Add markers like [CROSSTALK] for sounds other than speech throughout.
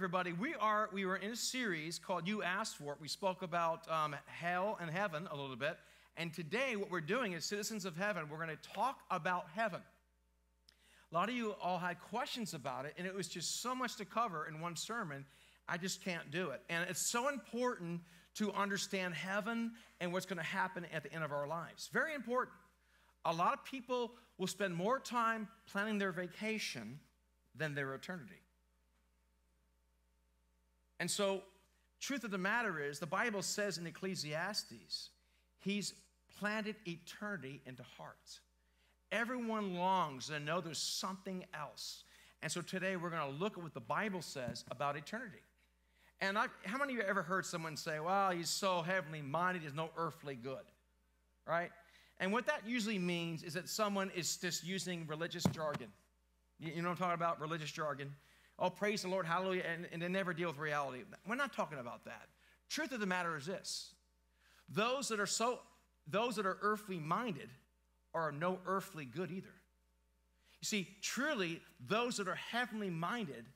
everybody. We are we were in a series called "You Asked For It." We spoke about um, hell and heaven a little bit, and today what we're doing is citizens of heaven. We're going to talk about heaven. A lot of you all had questions about it, and it was just so much to cover in one sermon. I just can't do it, and it's so important to understand heaven and what's going to happen at the end of our lives. Very important. A lot of people will spend more time planning their vacation than their eternity. And so, truth of the matter is, the Bible says in Ecclesiastes, He's planted eternity into hearts. Everyone longs to know there's something else. And so today we're going to look at what the Bible says about eternity. And I, how many of you ever heard someone say, well, he's so heavenly minded, he's no earthly good? Right? And what that usually means is that someone is just using religious jargon. You, know what I'm talking about? Religious jargon oh, praise the Lord, hallelujah, and, and they never deal with reality. We're not talking about that. Truth of the matter is this those that are so those that are earthly minded are no earthly good either. You see, truly, those that are heavenly minded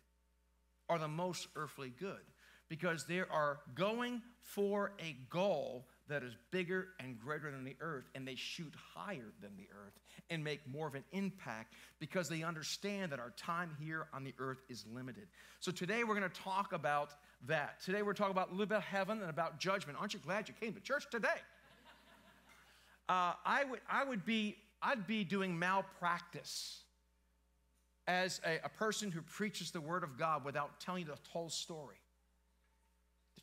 are the most earthly good because they are going for a goal that is bigger and greater than the earth, and they shoot higher than the earth and make more of an impact because they understand that our time here on the earth is limited. So today we're going to talk about that. Today we're talking about a little bit of heaven and about judgment. Aren't you glad you came to church today? [LAUGHS] Uh, I would, I would be, I'd be doing malpractice as a, a person who preaches the word of God without telling you the whole story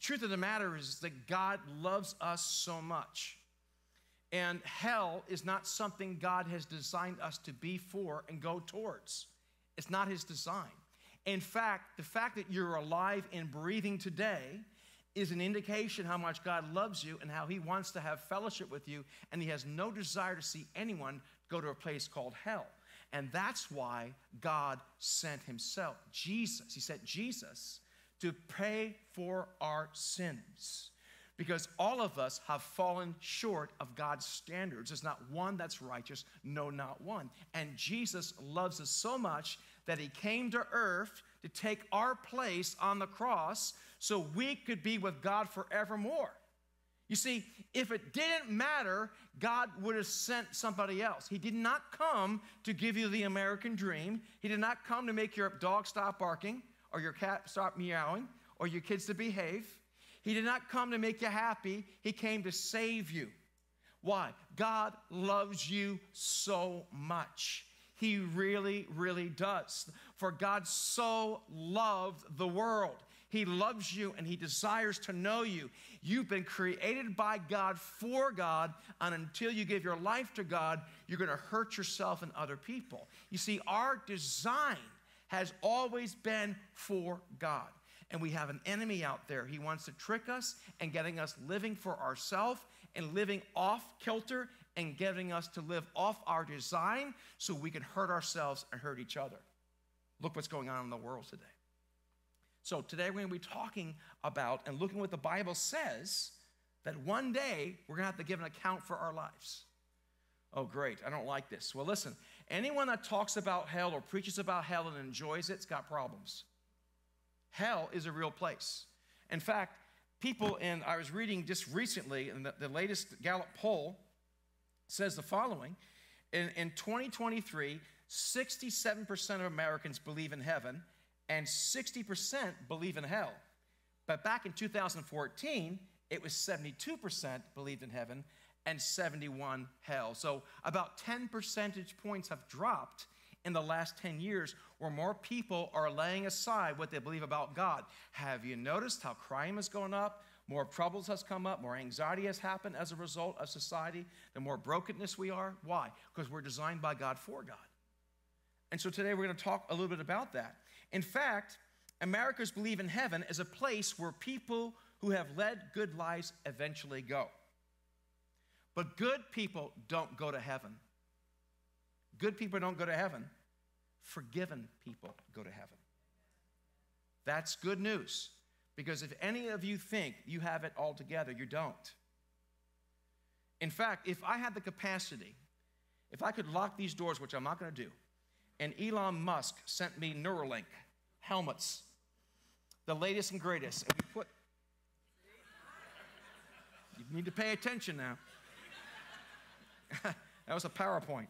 truth of the matter is that God loves us so much. And hell is not something God has designed us to be for and go towards. It's not His design. In fact, the fact that you're alive and breathing today is an indication how much God loves you and how He wants to have fellowship with you, and He has no desire to see anyone go to a place called hell. And that's why God sent Himself, Jesus. He sent Jesus to pay for our sins. Because all of us have fallen short of God's standards. There's not one that's righteous, no, not one. And Jesus loves us so much that he came to earth to take our place on the cross so we could be with God forevermore. You see, if it didn't matter, God would have sent somebody else. He did not come to give you the American dream. He did not come to make your dog stop barking or your cat stop meowing or your kids to behave. He did not come to make you happy, He came to save you. Why? God loves you so much. He really, really does. For God so loved the world. He loves you and He desires to know you. You've been created by God for God, and until you give your life to God, you're going to hurt yourself and other people. You see, our design has always been for God. And we have an enemy out there. He wants to trick us and getting us living for ourselves and living off kilter and getting us to live off our design so we can hurt ourselves and hurt each other. Look what's going on in the world today. So, today we're going to be talking about and looking what the Bible says that one day we're going to have to give an account for our lives. Oh, great. I don't like this. Well, listen, anyone that talks about hell or preaches about hell and enjoys it, it's got problems. Hell is a real place. In fact, people, and I was reading just recently, and the, the latest Gallup poll says the following in, in 2023, 67% of Americans believe in heaven, and 60% believe in hell. But back in 2014, it was 72% believed in heaven and 71 hell. So about 10 percentage points have dropped in the last 10 years where more people are laying aside what they believe about God. Have you noticed how crime has gone up? More troubles has come up, more anxiety has happened as a result of society, the more brokenness we are. Why? Because we're designed by God for God. And so today we're going to talk a little bit about that. In fact, America's belief in heaven is a place where people who have led good lives eventually go. But good people don't go to heaven. Good people don't go to heaven. Forgiven people go to heaven. That's good news. Because if any of you think you have it all together, you don't. In fact, if I had the capacity, if I could lock these doors, which I'm not going to do, and Elon Musk sent me Neuralink helmets the latest and greatest. And we put, you need to pay attention now. [LAUGHS] that was a PowerPoint.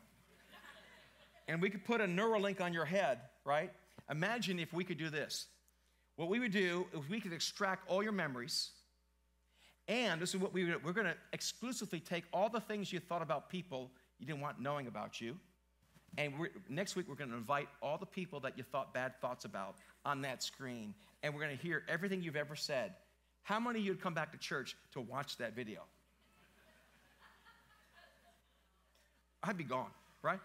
And we could put a Neuralink on your head, right? Imagine if we could do this. What we would do is we could extract all your memories, and this is what we would, we're going to exclusively take all the things you thought about people you didn't want knowing about you, and next week we're going to invite all the people that you thought bad thoughts about on that screen, and we're going to hear everything you've ever said. How many of you would come back to church to watch that video? I'd be gone, right?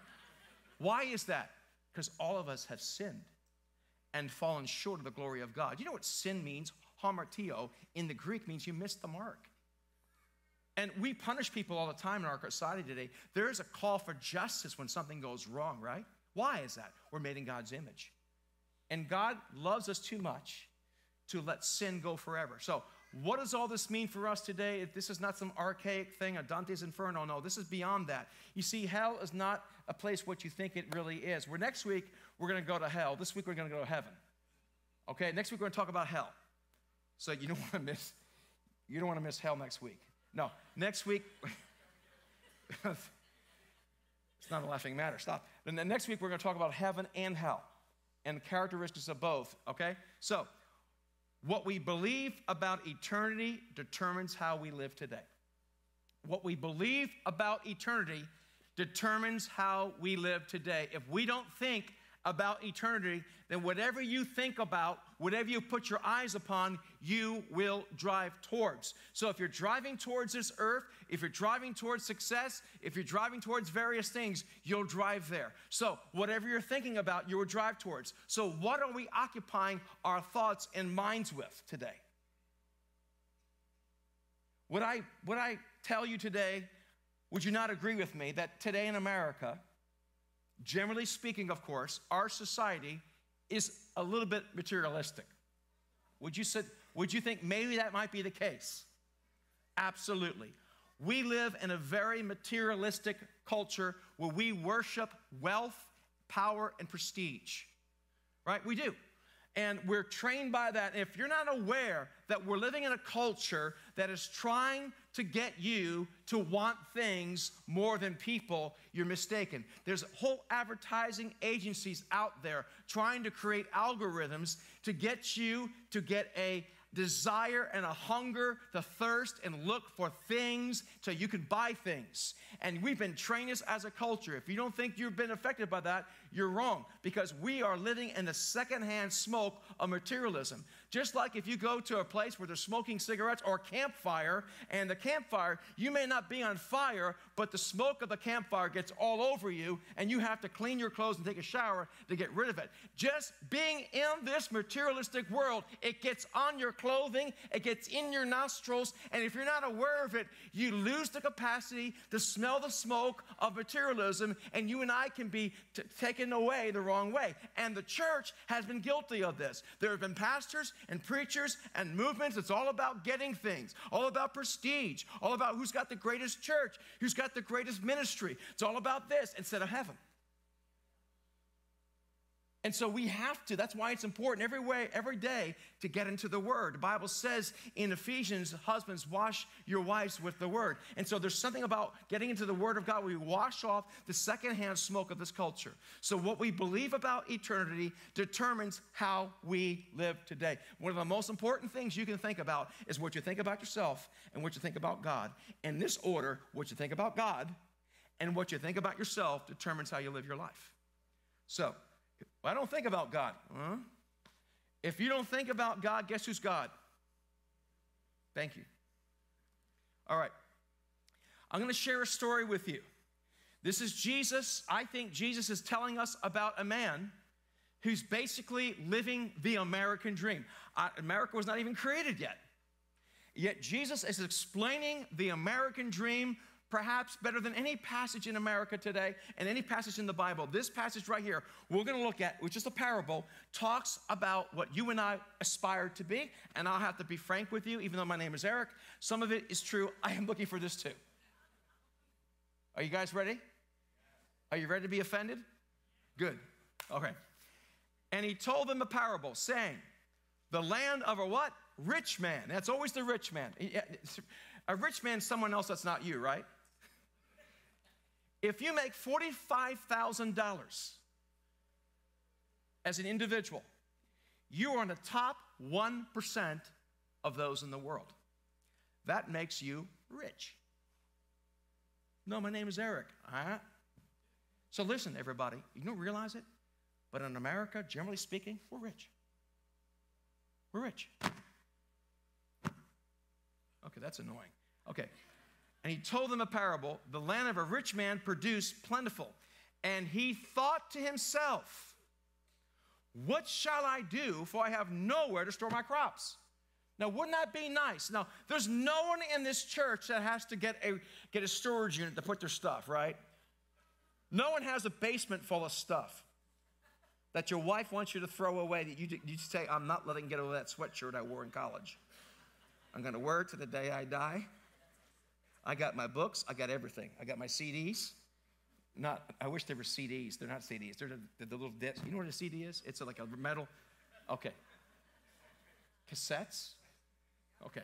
Why is that? Because all of us have sinned and fallen short of the glory of God. You know what sin means? Hamartio in the Greek means you missed the mark. And we punish people all the time in our society today. There is a call for justice when something goes wrong, right? Why is that? We're made in God's image. And God loves us too much to let sin go forever. So, what does all this mean for us today? This is not some archaic thing, a Dante's Inferno. No, this is beyond that. You see, hell is not a place what you think it really is. We're next week, we're going to go to hell. This week, we're going to go to heaven. Okay, next week, we're going to talk about hell. So, you don't [LAUGHS] want to miss. You don't want to miss hell next week. No, next week. [LAUGHS] it's not a laughing matter. Stop. Then next week, we're going to talk about heaven and hell and characteristics of both. Okay? So, what we believe about eternity determines how we live today. What we believe about eternity determines how we live today. If we don't think about eternity, then whatever you think about, whatever you put your eyes upon, you will drive towards. So if you're driving towards this earth, if you're driving towards success, if you're driving towards various things, you'll drive there. So whatever you're thinking about, you will drive towards. So what are we occupying our thoughts and minds with today? Would I, would I tell you today, would you not agree with me that today in America, generally speaking, of course, our society is a little bit materialistic. Would you, sit, would you think maybe that might be the case? Absolutely. We live in a very materialistic culture where we worship wealth, power, and prestige. Right? We do. And we're trained by that. If you're not aware that we're living in a culture that is trying to get you to want things more than people, you're mistaken. There's whole advertising agencies out there trying to create algorithms to get you to get a desire and a hunger, the thirst, and look for things so you can buy things. And we've been trained as a culture. If you don't think you've been affected by that, you're wrong because we are living in the secondhand smoke of materialism. Just like if you go to a place where they're smoking cigarettes or campfire, and the campfire, you may not be on fire, but the smoke of the campfire gets all over you, and you have to clean your clothes and take a shower to get rid of it. Just being in this materialistic world, it gets on your clothing, it gets in your nostrils, and if you're not aware of it, you lose the capacity to smell the smoke of materialism, and you and I can be t- taken away the wrong way. And the church has been guilty of this. There have been pastors and preachers and movements. It's all about getting things, all about prestige, all about who's got the greatest church, who's got the greatest ministry. It's all about this instead of heaven. And so we have to, that's why it's important every way, every day to get into the word. The Bible says in Ephesians, husbands, wash your wives with the word. And so there's something about getting into the word of God we wash off the secondhand smoke of this culture. So what we believe about eternity determines how we live today. One of the most important things you can think about is what you think about yourself and what you think about God. In this order, what you think about God and what you think about yourself determines how you live your life. So, well, I don't think about God. Huh? If you don't think about God, guess who's God? Thank you. All right. I'm going to share a story with you. This is Jesus. I think Jesus is telling us about a man who's basically living the American dream. America was not even created yet. Yet Jesus is explaining the American dream perhaps better than any passage in America today and any passage in the Bible. This passage right here, we're going to look at, which is a parable, talks about what you and I aspire to be. And I'll have to be frank with you, even though my name is Eric, some of it is true. I am looking for this too. Are you guys ready? Are you ready to be offended? Good. Okay. And he told them a parable, saying, The land of a what? Rich man. That's always the rich man. [LAUGHS] A rich man, someone else that's not you, right? If you make $45,000 as an individual, you are in the top 1% of those in the world. That makes you rich. No, my name is Eric. So listen, everybody, you don't realize it, but in America, generally speaking, we're rich. We're rich. Okay, that's annoying. Okay. And he told them a parable the land of a rich man produced plentiful. And he thought to himself, What shall I do? For I have nowhere to store my crops. Now, wouldn't that be nice? Now, there's no one in this church that has to get a, get a storage unit to put their stuff, right? No one has a basement full of stuff that your wife wants you to throw away that you, you say, I'm not letting get over that sweatshirt I wore in college. I'm going to wear it to the day I die. I got my books. I got everything. I got my CDs. Not, I wish they were CDs. They're not CDs. They're the, the little disc. You know what a CD is? It's like a metal. Okay. Cassettes. Okay.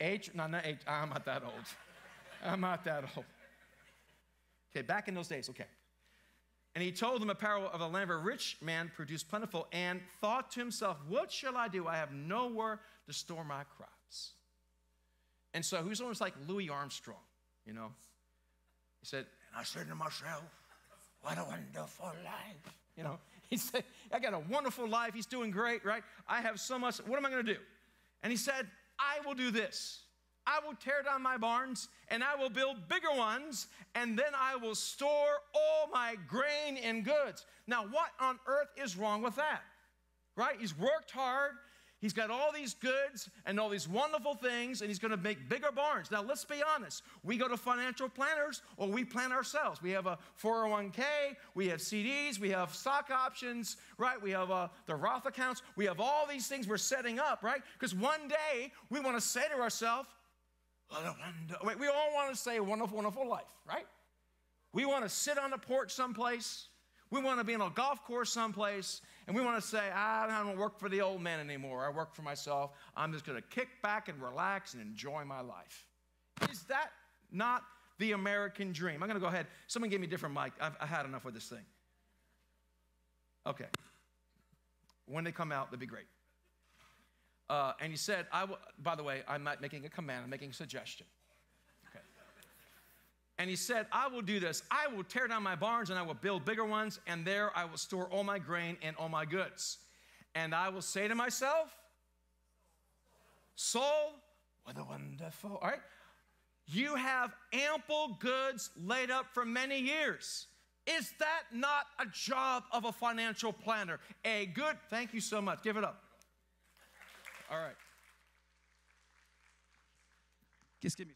Age? No, not age. I'm not that old. I'm not that old. Okay, back in those days. Okay. And he told them a parable of a land where a rich man produced plentiful and thought to himself, What shall I do? I have nowhere to store my crops. And so he was almost like Louis Armstrong, you know. He said, And I said to myself, What a wonderful life. You know, [LAUGHS] he said, I got a wonderful life. He's doing great, right? I have so much. What am I going to do? And he said, I will do this. I will tear down my barns and I will build bigger ones, and then I will store all my grain and goods. Now, what on earth is wrong with that? Right? He's worked hard, He's got all these goods and all these wonderful things, and he's going to make bigger barns. Now, let's be honest. We go to financial planners or we plan ourselves. We have a 401k, we have CDs, we have stock options, right? We have uh, the Roth accounts. We have all these things we're setting up, right? Because one day we want to say to ourselves, we all want to say wonderful, wonderful life, right? We want to sit on the porch someplace. We want to be in a golf course someplace and we want to say, I don't work for the old man anymore. I work for myself. I'm just going to kick back and relax and enjoy my life. Is that not the American dream? I'm going to go ahead. Someone give me a different mic. I've, I had enough with this thing. Okay. When they come out, they'll be great. Uh, and he said, I will, by the way, I'm not making a command, I'm making a suggestion. And he said, I will do this. I will tear down my barns and I will build bigger ones, and there I will store all my grain and all my goods. And I will say to myself, Soul, what a wonderful, all right? You have ample goods laid up for many years. Is that not a job of a financial planner? A good, thank you so much. Give it up. All right. Just give me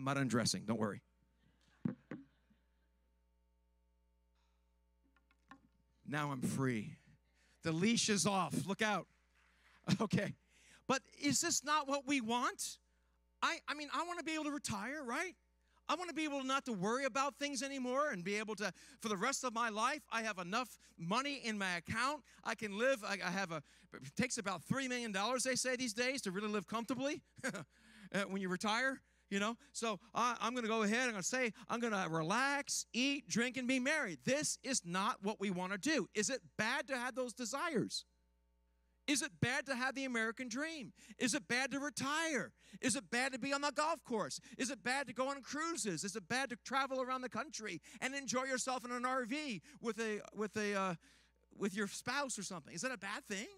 I'm not undressing, don't worry. Now I'm free. The leash is off. Look out. [LAUGHS] Okay. But is this not what we want? I, I mean, I want to be able to retire, right? I want to be able not to worry about things anymore and be able to, for the rest of my life, I have enough money in my account. I can live, I, I have a, it takes about $3 million, they say these days, to really live comfortably [LAUGHS] uh, when you retire you know so I, i'm going to go ahead i'm going to say i'm going to relax eat drink and be married this is not what we want to do is it bad to have those desires is it bad to have the American dream? Is it bad to retire? Is it bad to be on the golf course? Is it bad to go on cruises? Is it bad to travel around the country and enjoy yourself in an RV with a with a uh, with your spouse or something? Is that a bad thing?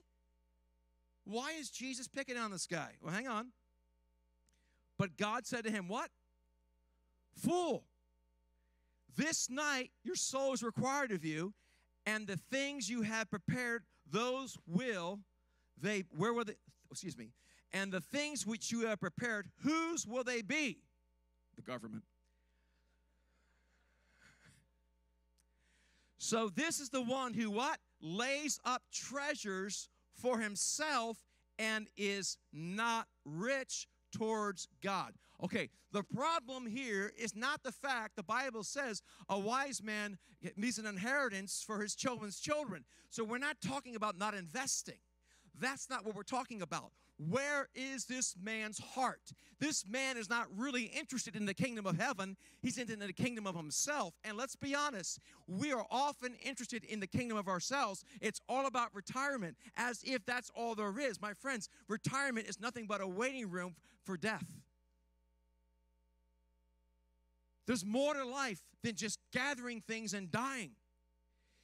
Why is Jesus picking on this guy? Well, hang on. But God said to him, What? Fool. This night your soul is required of you, and the things you have prepared, those will they where will they excuse me, and the things which you have prepared, whose will they be? The government. So this is the one who what? Lays up treasures for himself and is not rich towards God. Okay, the problem here is not the fact the Bible says a wise man leaves an inheritance for his children's children. So we're not talking about not investing. That's not what we're talking about. Where is this man's heart? This man is not really interested in the kingdom of heaven. He's interested in the kingdom of himself. And let's be honest, we are often interested in the kingdom of ourselves. It's all about retirement, as if that's all there is. My friends, retirement is nothing but a waiting room for death. There's more to life than just gathering things and dying.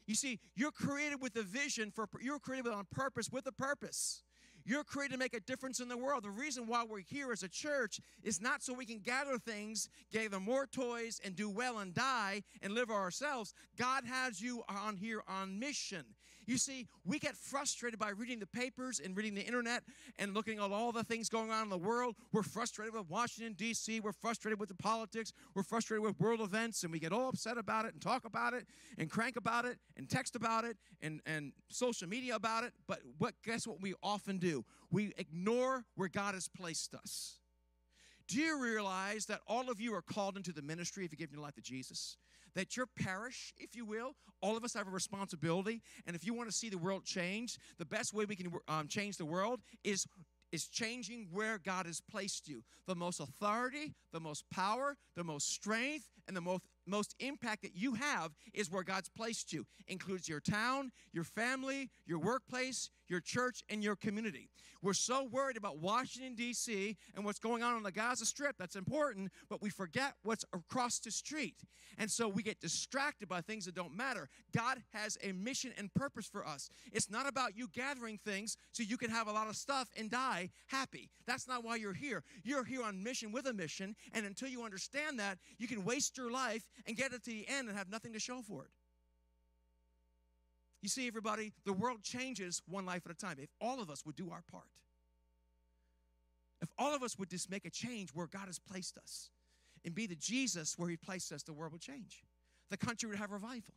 You see, you're created with a vision for you're created on purpose with a purpose. You're created to make a difference in the world. The reason why we're here as a church is not so we can gather things, gather more toys, and do well and die and live ourselves. God has you on here on mission. You see, we get frustrated by reading the papers and reading the internet and looking at all the things going on in the world. We're frustrated with Washington, D.C., we're frustrated with the politics, we're frustrated with world events, and we get all upset about it and talk about it and crank about it and text about it and, and social media about it. But what guess what we often do? We ignore where God has placed us. Do you realize that all of you are called into the ministry if you give your life to Jesus? That your parish, if you will, all of us have a responsibility. And if you want to see the world change, the best way we can um, change the world is is changing where God has placed you. The most authority, the most power, the most strength, and the most most impact that you have is where God's placed you. Includes your town, your family, your workplace, your church, and your community. We're so worried about Washington, D.C. and what's going on on the Gaza Strip. That's important, but we forget what's across the street. And so we get distracted by things that don't matter. God has a mission and purpose for us. It's not about you gathering things so you can have a lot of stuff and die happy. That's not why you're here. You're here on mission with a mission, and until you understand that, you can waste your life and get it to the end and have nothing to show for it. You see, everybody, the world changes one life at a time. If all of us would do our part, if all of us would just make a change where God has placed us and be the Jesus where He placed us, the world would change. The country would have revival.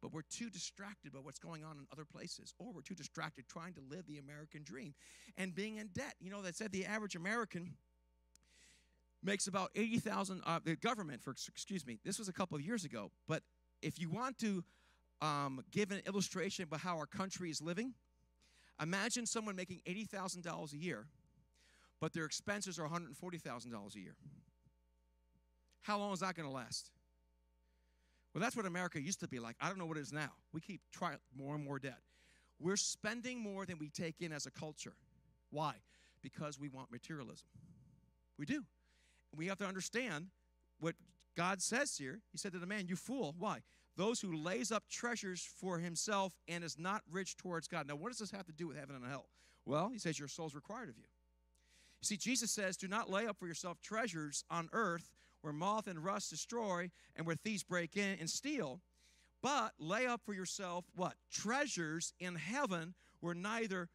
But we're too distracted by what's going on in other places, or we're too distracted trying to live the American dream and being in debt. You know, that said the average American makes about 80,000 uh, the government for excuse me this was a couple of years ago but if you want to um, give an illustration about how our country is living. Imagine someone making $80,000 a year but their expenses are $140,000 a year. How long is that going to last? Well that's what America used to be like. I don't know what it is now. We keep trying more and more debt. We're spending more than we take in as a culture. Why? Because we want materialism. We do. We have to understand what God says here. He said to the man, You fool. Why? Those who lays up treasures for himself and is not rich towards God. Now, what does this have to do with heaven and hell? Well, he says, Your soul's required of you. You see, Jesus says, Do not lay up for yourself treasures on earth where moth and rust destroy and where thieves break in and steal, but lay up for yourself what? Treasures in heaven where neither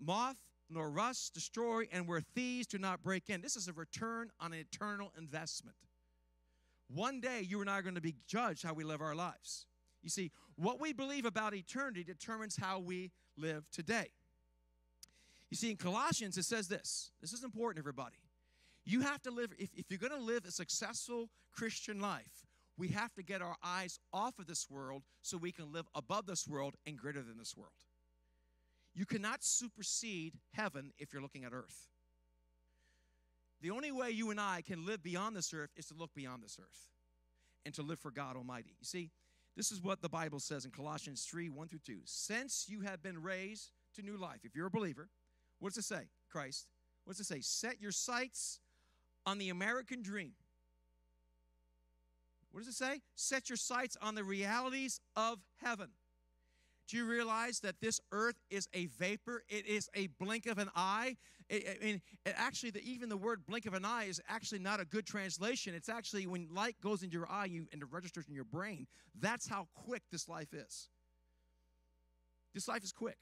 moth nor rust destroy, and where thieves do not break in. This is a return on an eternal investment. One day, you and I are going to be judged how we live our lives. You see, what we believe about eternity determines how we live today. You see, in Colossians, it says this this is important, everybody. You have to live, if, if you're going to live a successful Christian life, we have to get our eyes off of this world so we can live above this world and greater than this world. You cannot supersede heaven if you're looking at earth. The only way you and I can live beyond this earth is to look beyond this earth and to live for God Almighty. You see, this is what the Bible says in Colossians 3 1 through 2. Since you have been raised to new life, if you're a believer, what does it say? Christ. What does it say? Set your sights on the American dream. What does it say? Set your sights on the realities of heaven. Do you realize that this earth is a vapor? It is a blink of an eye. It, mean, it actually, the, even the word blink of an eye is actually not a good translation. It's actually when light goes into your eye you, and it registers in your brain. That's how quick this life is. This life is quick.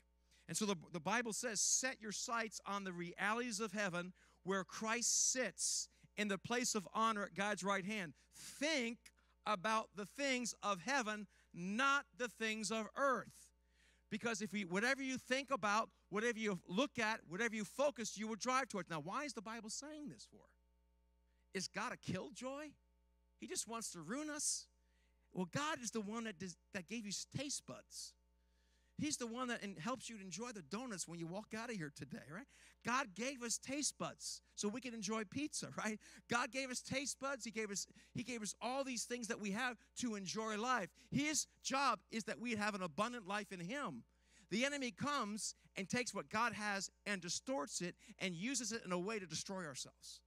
And so the, the Bible says, set your sights on the realities of heaven where Christ sits in the place of honor at God's right hand. Think about the things of heaven, not the things of earth. Because if you, whatever you think about, whatever you look at, whatever you focus, you will drive towards. Now, why is the Bible saying this for? Is God a killjoy? He just wants to ruin us? Well, God is the one that, does, that gave you taste buds. He's the one that helps you to enjoy the donuts when you walk out of here today, right? God gave us taste buds so we can enjoy pizza, [LAUGHS] right? God gave us taste buds. He gave us He gave us all these things that we have to enjoy life. His job is that we have an abundant life in Him. The enemy comes and takes what God has and distorts it and uses it in a way to destroy ourselves.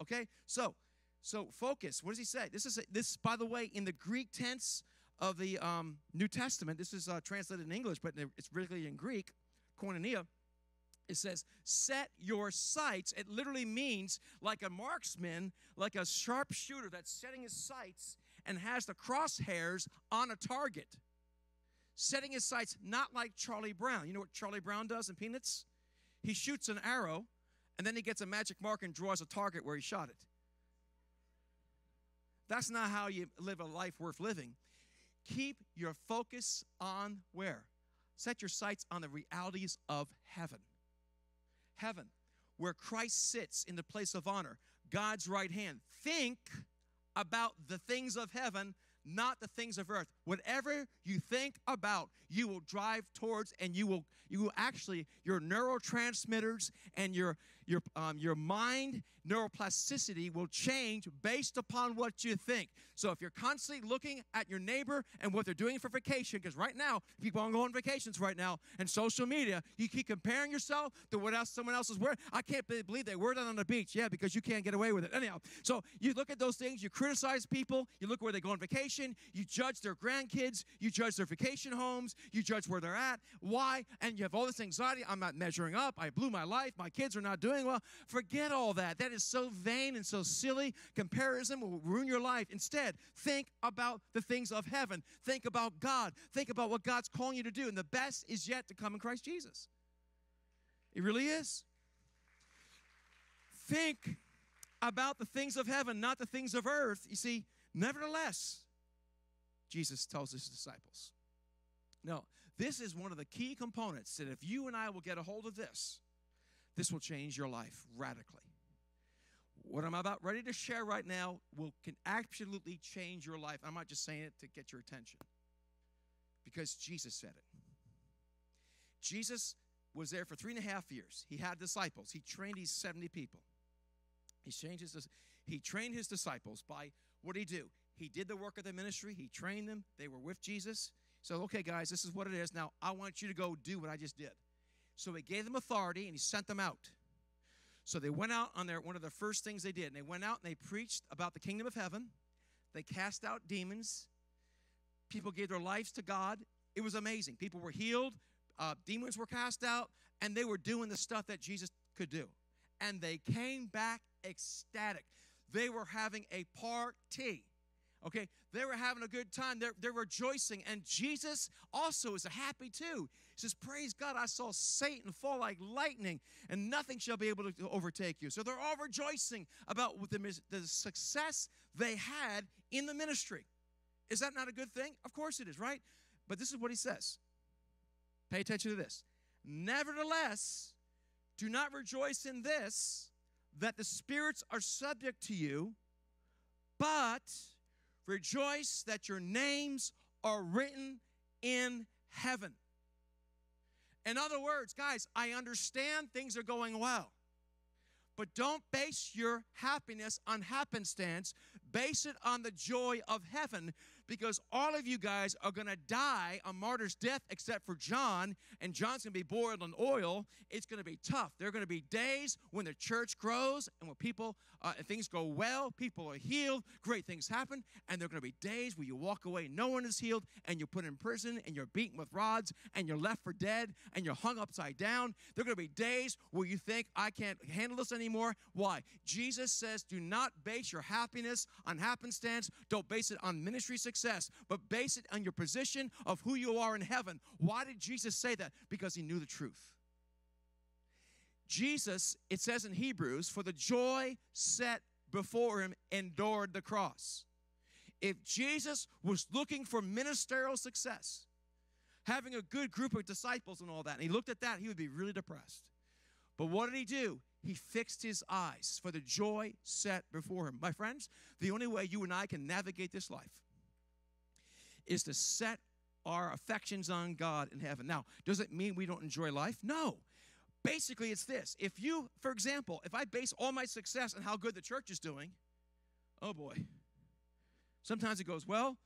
Okay? So, so focus. What does he say? This is a, this, by the way, in the Greek tense of the um, New Testament. This is uh, translated in English, but it's really in Greek. Koinonia. It says, set your sights. It literally means like a marksman, like a sharpshooter that's setting his sights and has the crosshairs on a target. Setting his sights not like Charlie Brown. You know what Charlie Brown does in Peanuts? He shoots an arrow and then he gets a magic mark and draws a target where he shot it. That's not how you live a life worth living. Keep your focus on where? Set your sights on the realities of heaven. Heaven, where Christ sits in the place of honor, God's right hand. Think about the things of heaven, not the things of earth. Whatever you think about, you will drive towards, and you will you will actually your neurotransmitters and your your um, your mind neuroplasticity will change based upon what you think. So if you're constantly looking at your neighbor and what they're doing for vacation, because right now people are going on vacations right now, and social media, you keep comparing yourself to what else someone else is wearing. I can't believe they wear that on the beach. Yeah, because you can't get away with it. Anyhow, so you look at those things, you criticize people, you look where they go on vacation, you judge their grandkids, you judge their vacation homes, you judge where they're at, why, and you have all this anxiety. I'm not measuring up. I blew my life. My kids are not doing well. Forget all that. That is so vain and so silly. Comparison will ruin your life. Instead, think about the things of heaven. Think about God. Think about what God's calling you to do. And the best is yet to come in Christ Jesus. It really is. Think about the things of heaven, not the things of earth. You see, nevertheless, Jesus tells his disciples. No, this is one of the key components that if you and I will get a hold of this, this will change your life radically. What I'm about ready to share right now will can absolutely change your life. I'm not just saying it to get your attention. Because Jesus said it. Jesus was there for three and a half years. He had disciples. He trained these 70 people. He changed his, he trained his disciples by what did he do? He did the work of the ministry. He trained them. They were with Jesus. So, okay, guys, this is what it is. Now, I want you to go do what I just did. So he gave them authority and he sent them out. So they went out on their one of the first things they did. And they went out and they preached about the kingdom of heaven. They cast out demons. People gave their lives to God. It was amazing. People were healed. Uh, demons were cast out, and they were doing the stuff that Jesus could do. And they came back ecstatic. They were having a party. Okay, they were having a good time. They're, they're rejoicing. And Jesus also is happy too. He says, Praise God, I saw Satan fall like lightning, and nothing shall be able to overtake you. So they're all rejoicing about the, the success they had in the ministry. Is that not a good thing? Of course it is, right? But this is what he says. Pay attention to this. Nevertheless, do not rejoice in this, that the spirits are subject to you, but Rejoice that your names are written in heaven. In other words, guys, I understand things are going well. But don't base your happiness on happenstance. Base it on the joy of heaven because all of you guys are going to die a martyr's death except for John, and John's going to be boiled in oil. It's going to be tough. There are going to be days when the church grows and when people, uh, things go well, people are healed, great things happen, and there are going to be days where you walk away, no one is healed, and you're put in prison, and you're beaten with rods, and you're left for dead, and you're hung upside down. There are going to be days where you think, I can't handle this anymore. Why? Jesus says, do not base your happiness on happenstance. Don't base it on ministry success success, but base it on your position of who you are in heaven. Why did Jesus say that? Because he knew the truth. Jesus, it says in Hebrews, for the joy set before him, endured the cross. If Jesus was looking for ministerial success, having a good group of disciples and all that. And he looked at that, he would be really depressed. But what did he do? He fixed his eyes for the joy set before him. My friends, the only way you and I can navigate this life is to set our affections on God in heaven. Now, does it mean we don't enjoy life? No. Basically, it's this. If you, for example, if I base all my success on how good the church is doing, oh boy, sometimes it goes well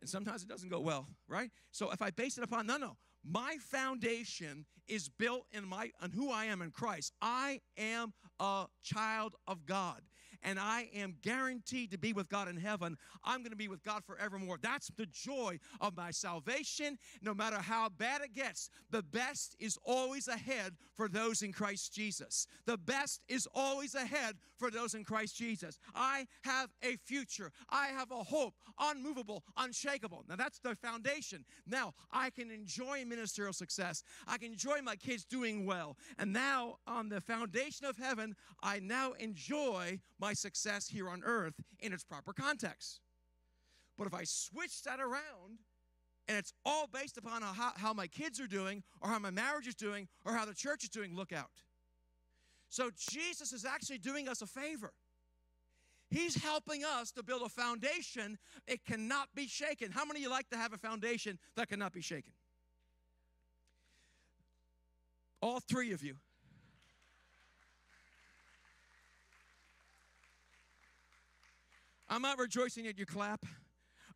and sometimes it doesn't go well, right? So if I base it upon, no, no, my foundation is built in my on who I am in Christ. I am a child of God and I am guaranteed to be with God in heaven. I'm going to be with God forevermore. That's the joy of my salvation. No matter how bad it gets, the best is always ahead for those in Christ Jesus. The best is always ahead for those in Christ Jesus. I have a future. I have a hope, unmovable, unshakable. Now that's the foundation. Now I can enjoy ministerial success. I can enjoy my kids doing well. And now on the foundation of heaven, I now enjoy my success here on earth in its proper context. But if I switch that around and it's all based upon how, how my kids are doing or how my marriage is doing or how the church is doing, look out. So Jesus is actually doing us a favor. He's helping us to build a foundation. It cannot be shaken. How many of you like to have a foundation that cannot be shaken? All three of you. I'm not rejoicing at your clap.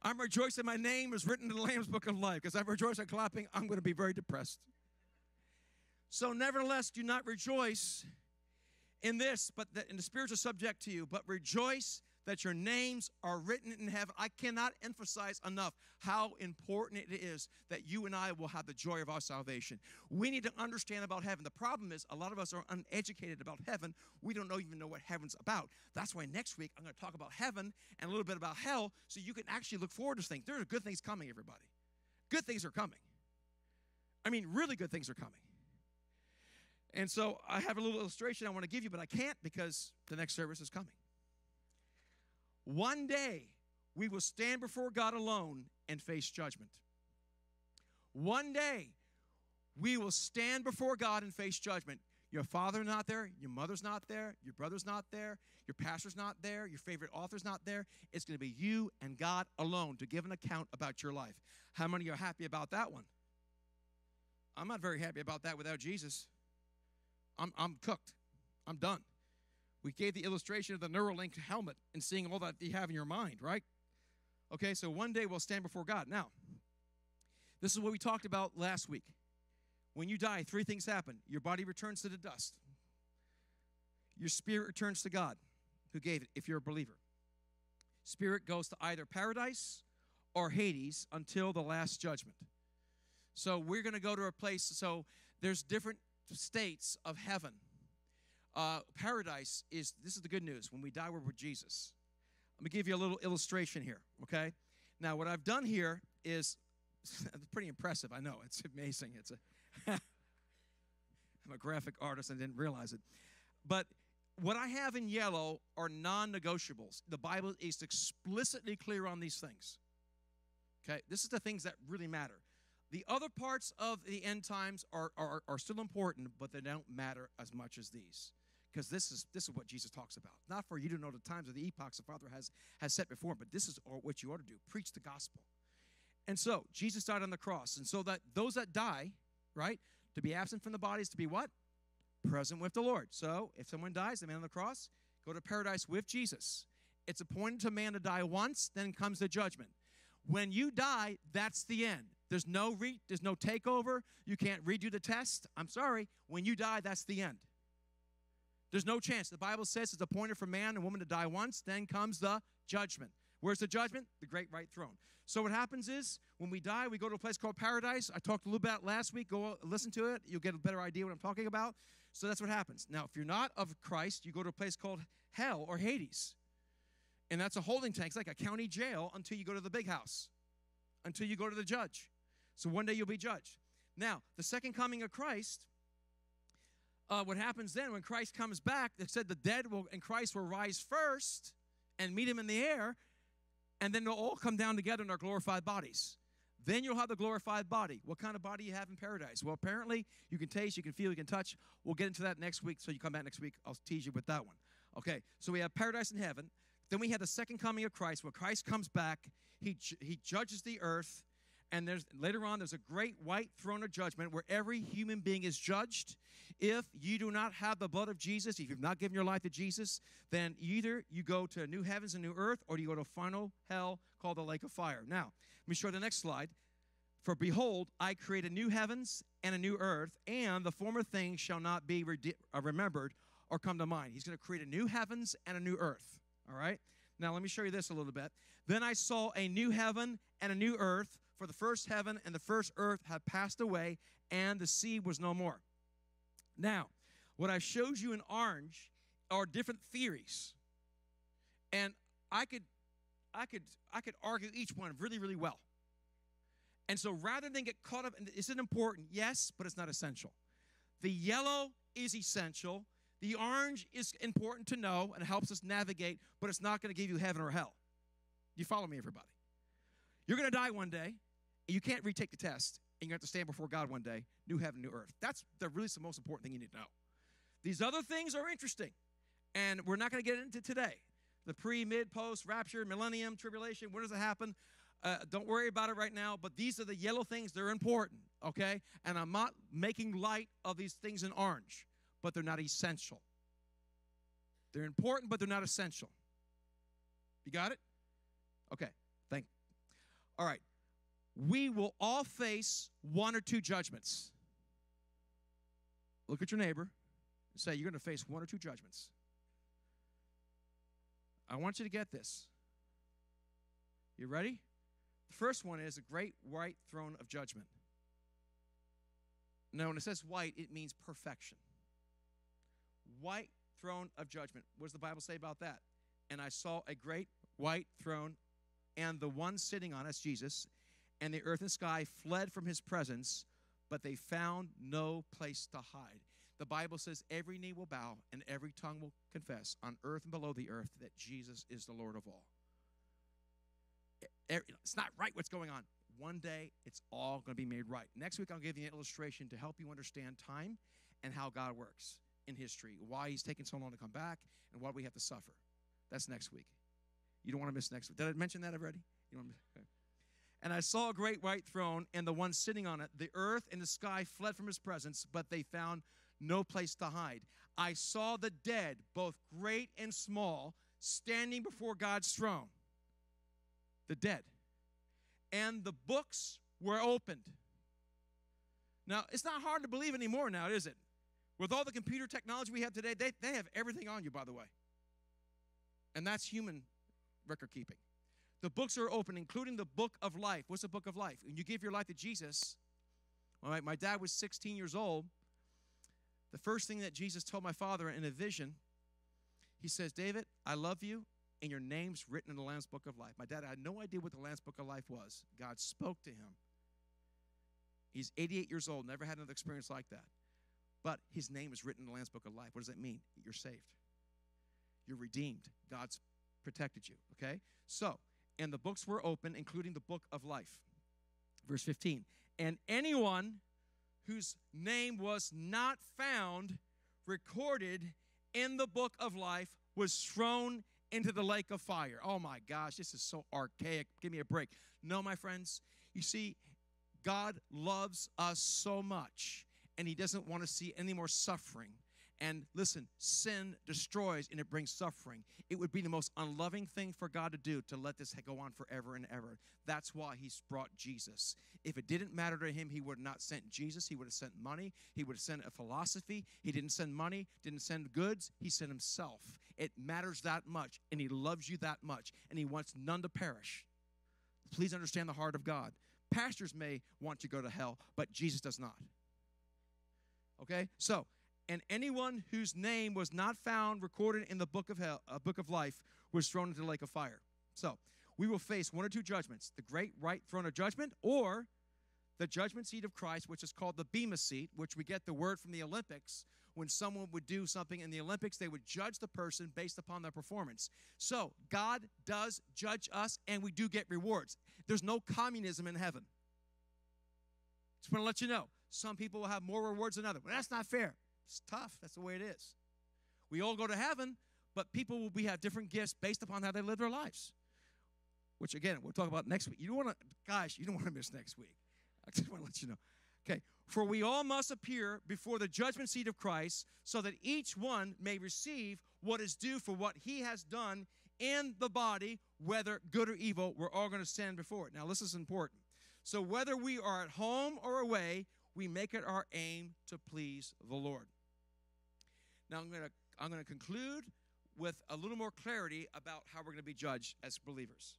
I'm rejoicing my name is written in the Lamb's Book of Life because I rejoice at clapping. I'm going to be very depressed. So, nevertheless, do not rejoice in this, but that in the spiritual subject to you, but rejoice that your names are written in heaven. I cannot emphasize enough how important it is that you and I will have the joy of our salvation. We need to understand about heaven. The problem is, a lot of us are uneducated about heaven. We don't even know what heaven's about. That's why next week I'm going to talk about heaven and a little bit about hell so you can actually look forward to things. There are good things coming, everybody. Good things are coming. I mean, really good things are coming. And so I have a little illustration I want to give you, but I can't because the next service is coming. One day, we will stand before God alone and face judgment. One day, we will stand before God and face judgment. Your father's not there, your mother's not there, your brother's not there, your pastor's not there, your favorite author's not there. It's going to be you and God alone to give an account about your life. How many are happy about that one? I'm not very happy about that without Jesus. I'm, I'm cooked. I'm done. We gave the illustration of the Neuralink helmet and seeing all that you have in your mind, right? Okay, so one day we'll stand before God. Now, this is what we talked about last week. When you die, three things happen your body returns to the dust, your spirit returns to God, who gave it, if you're a believer. Spirit goes to either paradise or Hades until the last judgment. So we're going to go to a place, so there's different states of heaven uh, paradise is this is the good news. When we die, we're with Jesus. Let me give you a little illustration here, okay? Now, what I've done here is [LAUGHS] pretty impressive. I know it's amazing. It's a [LAUGHS] I'm a graphic artist. I didn't realize it, but what I have in yellow are non-negotiables. The Bible is explicitly clear on these things. Okay, this is the things that really matter. The other parts of the end times are, are, are still important, but they don't matter as much as these because this is this is what Jesus talks about. Not for you to know the times of the epochs the Father has has set before him, but this is what you ought to do: preach the gospel. And so Jesus died on the cross, and so that those that die, right, to be absent from the bodies, to be what present with the Lord. So if someone dies, the man on the cross, go to paradise with Jesus. It's appointed to man to die once, then comes the judgment. When you die, that's the end. There's no re- there's no takeover. You can't redo the test. I'm sorry. When you die, that's the end. There's no chance. The Bible says it's appointed for man and woman to die once, then comes the judgment. Where's the judgment? The great white throne. So what happens is when we die, we go to a place called paradise. I talked a little about last week. Go listen to it. You'll get a better idea what I'm talking about. So that's what happens. Now, if you're not of Christ, you go to a place called hell or Hades. And that's a holding tank. It's like a county jail until you go to the big house, until you go to the judge. So one day you'll be judged. Now, the second coming of Christ uh, what happens then when Christ comes back, they said the dead will and Christ will rise first and meet him in the air, and then they'll all come down together in our glorified bodies. Then you'll have the glorified body. What kind of body you have in paradise? Well, apparently you can taste, you can feel, you can touch. We'll get into that next week. So you come back next week. I'll tease you with that one. Okay. So we have paradise in heaven. Then we have the second coming of Christ. When Christ comes back, he he judges the earth. And there's later on, there's a great white throne of judgment where every human being is judged. If you do not have the blood of Jesus, if you've not given your life to Jesus, then either you go to new heavens and new earth, or you go to final hell called the lake of fire. Now, let me show you the next slide. For behold, I create a new heavens and a new earth, and the former things shall not be rede- uh, remembered or come to mind. He's going to create a new heavens and a new earth. All right? Now, let me show you this a little bit. Then I saw a new heaven and a new earth, for the first heaven and the first earth had passed away, and the sea was no more. Now, what I showed you in orange are different theories. And I could I could I could argue each one really, really well. And so rather than get caught up, and is it important? Yes, but it's not essential. The yellow is essential. The orange is important to know and helps us navigate, but it's not going to give you heaven or hell. You follow me, everybody? You're going to die one day, you can't retake the test, and you have to stand before God one day, new heaven, new earth. That's the really the most important thing you need to know. These other things are interesting, and we're not going to get into today. The pre, mid, post, rapture, millennium, tribulation, when does it happen? Uh, don't worry about it right now, but these are the yellow things. They're important, okay? And I'm not making light of these things in orange, but they're not essential. They're important, but they're not essential. You got it? Okay, thank. All right. We will all face one or two judgments. Look at your neighbor and say, You're going to face one or two judgments. I want you to get this. You ready? The first one is a great white throne of judgment. Now, when it says white, it means perfection. White throne of judgment. What does the Bible say about that? And I saw a great white throne, and the one sitting on it, Jesus, and the earth and sky fled from his presence, but they found no place to hide. The Bible says every knee will bow and every tongue will confess on earth and below the earth that Jesus is the Lord of all. It's not right what's going on. One day it's all going to be made right. Next week I'll give you an illustration to help you understand time and how God works in history, why he's taking so long to come back, and what we have to suffer. That's next week. You don't want to miss next week. Did I mention that already? You don't. [LAUGHS] And I saw a great white throne and the one sitting on it. The earth and the sky fled from his presence, but they found no place to hide. I saw the dead, both great and small, standing before God's throne. The dead. And the books were opened. Now, it's not hard to believe anymore now, is it? With all the computer technology we have today, they, they have everything on you, by the way. And that's human record keeping. The books are open, including the book of life. What's the book of life? When you give your life to Jesus, right, my dad was 16 years old. The first thing that Jesus told my father in a vision, he says, David, I love you, and your name's written in the Lamb's Book of Life. My dad had no idea what the Lamb's Book of Life was. God spoke to him. He's 88 years old, never had another experience like that. But his name is written in the Lamb's Book of Life. What does that mean? You're saved. You're redeemed. God's protected you. Okay? So, and the books were open, including the book of life. Verse 15. And anyone whose name was not found recorded in the book of life was thrown into the lake of fire. Oh my gosh, this is so archaic. Give me a break. No, my friends, you see, God loves us so much, and He doesn't want to see any more suffering. And listen, sin destroys and it brings suffering. It would be the most unloving thing for God to do to let this go on forever and ever. That's why He's brought Jesus. If it didn't matter to Him, He would have not sent Jesus. He would have sent money. He would have sent a philosophy. He didn't send money, didn't send goods. He sent Himself. It matters that much, and He loves you that much, and He wants none to perish. Please understand the heart of God. Pastors may want to go to hell, but Jesus does not. Okay? So, and anyone whose name was not found recorded in the book of hell, uh, book of life, was thrown into the lake of fire. So we will face one or two judgments: the great right throne of judgment, or the judgment seat of Christ, which is called the Bema seat, which we get the word from the Olympics. When someone would do something in the Olympics, they would judge the person based upon their performance. So God does judge us, and we do get rewards. There's no communism in heaven. Just want to let you know. Some people will have more rewards than others. But that's not fair. It's tough. That's the way it is. We all go to heaven, but people will be have different gifts based upon how they live their lives. Which again, we'll talk about next week. You don't want to, guys, you don't want to miss next week. [LAUGHS] I just want to let you know. Okay, for we all must appear before the judgment seat of Christ, so that each one may receive what is due for what he has done in the body, whether good or evil. We're all going to stand before it. Now, this is important. So, whether we are at home or away, we make it our aim to please the Lord. Now, I'm going to I'm going to conclude with a little more clarity about how we're going to be judged as believers.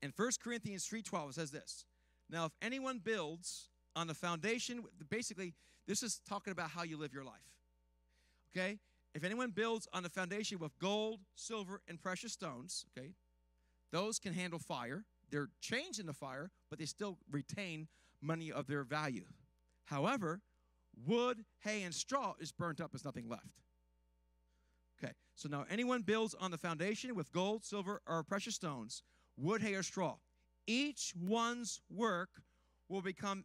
In 1 Corinthians 3:12 it says this. Now, if anyone builds on the foundation, basically, this is talking about how you live your life. Okay? If anyone builds on the foundation with gold, silver, and precious stones, okay, those can handle fire. They're changed in the fire, but they still retain money of their value. However, wood, hay, and straw is burnt up, there's nothing left. Okay, so now anyone builds on the foundation with gold, silver, or precious stones, wood, hay, or straw, each one's work will become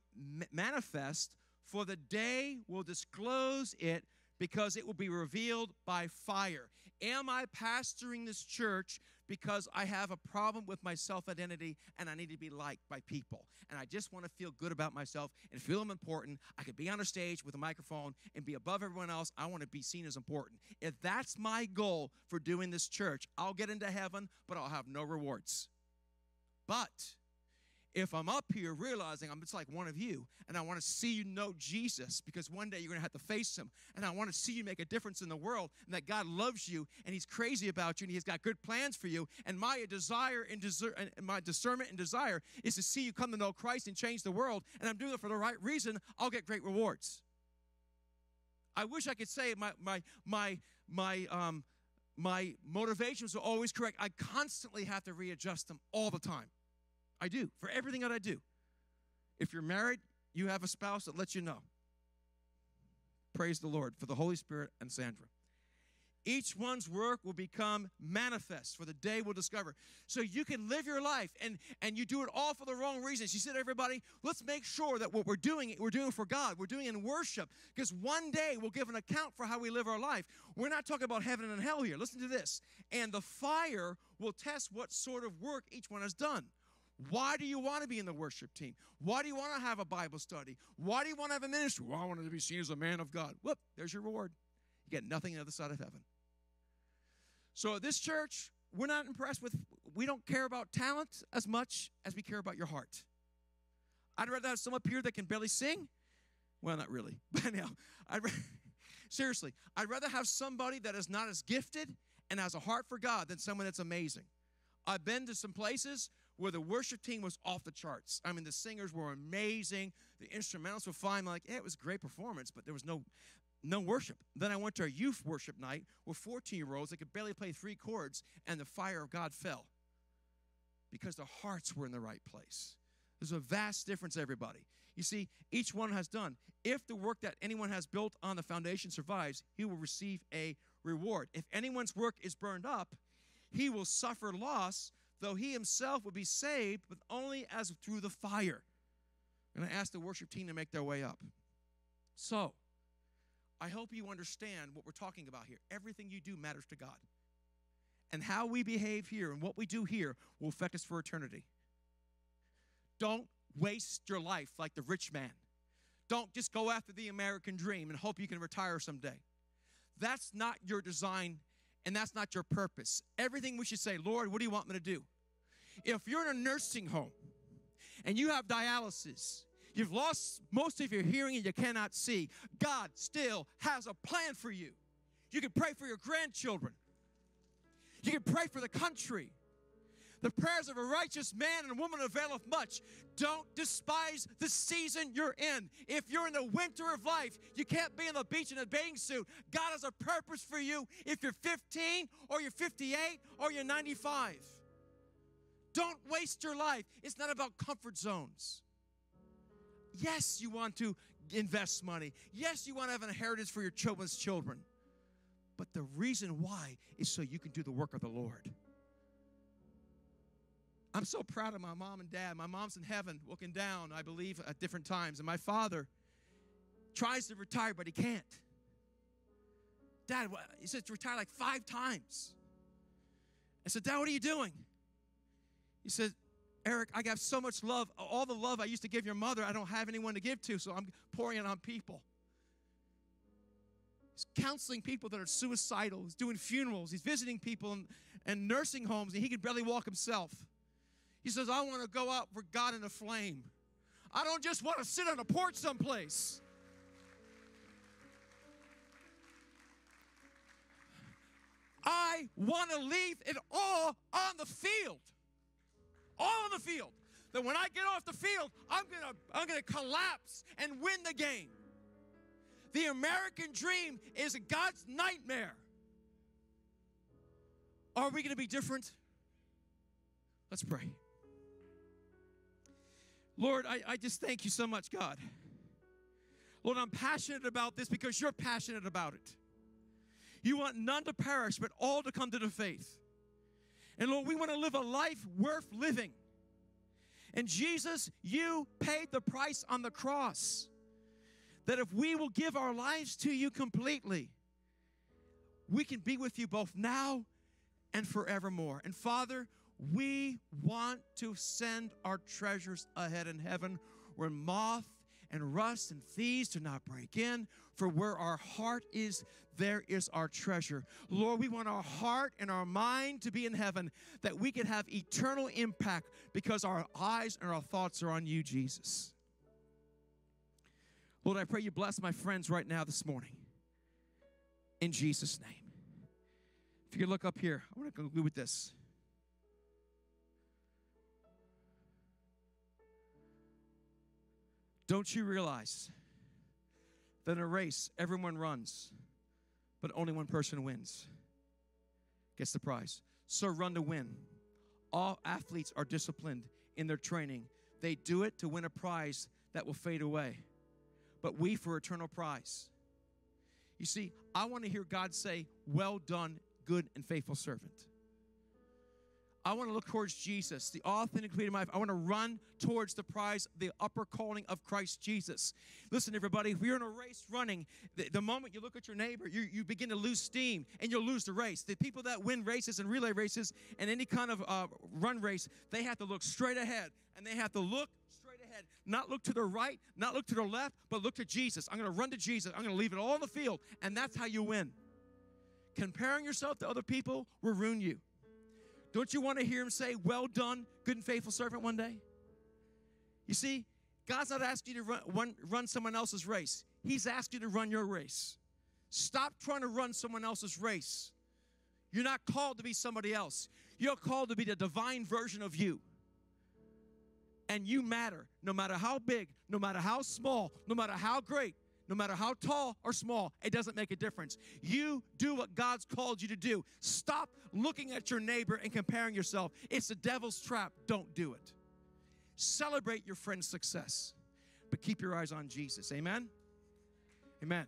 manifest, for the day will disclose it because it will be revealed by fire. Am I pastoring this church because I have a problem with my self identity and I need to be liked by people? And I just want to feel good about myself and feel I'm important. I could be on a stage with a microphone and be above everyone else. I want to be seen as important. If that's my goal for doing this church, I'll get into heaven, but I'll have no rewards. But if I'm up here realizing I'm just like one of you and I want to see you know Jesus because one day you're going to have to face him and I want to see you make a difference in the world and that God loves you and he's crazy about you and he's got good plans for you and my desire and, and my discernment and desire is to see you come to know Christ and change the world and I'm doing it for the right reason, I'll get great rewards. I wish I could say my my my my um my motivations are always correct. I constantly have to readjust them all the time. I do, for everything that I do. If you're married, you have a spouse that lets you know. Praise the Lord for the Holy Spirit and Sandra. Each one's work will become manifest, for the day will discover. So you can live your life and, and you do it all for the wrong reasons. You said, everybody, let's make sure that what we're doing, we're doing for God. We're doing in worship. Because one day we'll give an account for how we live our life. We're not talking about heaven and hell here. Listen to this. And the fire will test what sort of work each one has done. Why do you want to be in the worship team? Why do you want to have a Bible study? Why do you want to have a ministry? Well, I want to be seen as a man of God. Whoop, there's your reward. You get nothing on the other side of heaven. So this church, we're not impressed with, we don't care about talent as much as we care about your heart. I'd rather have someone up here that can barely sing. Well, not really, [LAUGHS] but now, I'd [LAUGHS] seriously, I'd rather have somebody that is not as gifted and has a heart for God than someone that's amazing. I've been to some places where the worship team was off the charts. I mean, the singers were amazing. The instrumentals were fine. Like, yeah, it was great performance, but there was no no worship. Then I went to a youth worship night with 14 year olds that could barely play three chords, and the fire of God fell because the hearts were in the right place. There's a vast difference, everybody. You see, each one has done. If the work that anyone has built on the foundation survives, he will receive a reward. If anyone's work is burned up, he will suffer loss, though he himself would be saved, but only as through the fire. And I ask the worship team to make their way up. So, I hope you understand what we're talking about here. Everything you do matters to God. And how we behave here and what we do here will affect us for eternity. Don't waste your life like the rich man. Don't just go after the American dream and hope you can retire someday. That's not your design and that's not your purpose. Everything we should say, Lord, what do you want me to do? If you're in a nursing home and you have dialysis, you've lost most of your hearing and you cannot see, God still has a plan for you. You can pray for your grandchildren. You can pray for the country. The prayers of a righteous man and woman availeth much. Don't despise the season you're in. If you're in the winter of life, you can't be on the beach in a bathing suit. God has a purpose for you if you're 15 or you're 58 or you're 95. Don't waste your life. It's not about comfort zones. Yes, you want to invest money. Yes, you want to have an inheritance for your children's children. But the reason why is so you can do the work of the Lord. I'm so proud of my mom and dad. My mom's in heaven looking down, I believe, at different times. And my father tries to retire, but he can't. Dad, he said to retire like five times. I said, Dad, what are you doing? He said, Eric, I got so much love. All the love I used to give your mother, I don't have anyone to give to, so I'm pouring it on people. He's counseling people that are suicidal. He's doing funerals. He's visiting people in nursing homes, and he can barely walk himself. He says, I want to go out for God in a flame. I don't just want to sit on a porch someplace. I want to leave it all on the field. All on the field. That when I get off the field, I'm gonna I'm gonna collapse and win the game. The American dream is God's nightmare. Are we gonna be different? Let's pray. Lord, I, I just thank you so much, God. Lord, I'm passionate about this because you're passionate about it. You want none to perish, but all to come to the faith. And Lord, we want to live a life worth living. And Jesus, you paid the price on the cross. That if we will give our lives to you completely, we can be with you both now and forevermore. And Father, we want to send our treasures ahead in heaven where moth and rust and thieves do not break in. For where our heart is, there is our treasure. Lord, we want our heart and our mind to be in heaven that we can have eternal impact because our eyes and our thoughts are on you, Jesus. Lord, I pray you bless my friends right now this morning. In Jesus' name. If you could look up here, I want to conclude with this. Don't you realize that in a race, everyone runs, but only one person wins? Gets the prize. So run to win. All athletes are disciplined in their training. They do it to win a prize that will fade away, but we for eternal prize. You see, I want to hear God say, Well done, good and faithful servant. I want to look towards Jesus, the authentic creator of my life. I want to run towards the prize, the upper calling of Christ Jesus. Listen, everybody, if you're in a race running, the, the moment you look at your neighbor, you, you begin to lose steam and you'll lose the race. The people that win races and relay races and any kind of uh, run race, they have to look straight ahead and they have to look straight ahead, not look to the right, not look to the left, but look to Jesus. I'm going to run to Jesus. I'm going to leave it all in the field, and that's how you win. Comparing yourself to other people will ruin you. Don't you want to hear him say, Well done, good and faithful servant, one day? You see, God's not asking you to run, run, run someone else's race, He's asking you to run your race. Stop trying to run someone else's race. You're not called to be somebody else, you're called to be the divine version of you. And you matter no matter how big, no matter how small, no matter how great, no matter how tall or small, it doesn't make a difference. You do what God's called you to do. Stop looking at your neighbor and comparing yourself. It's the devil's trap. Don't do it. Celebrate your friend's success, but keep your eyes on Jesus. Amen? Amen.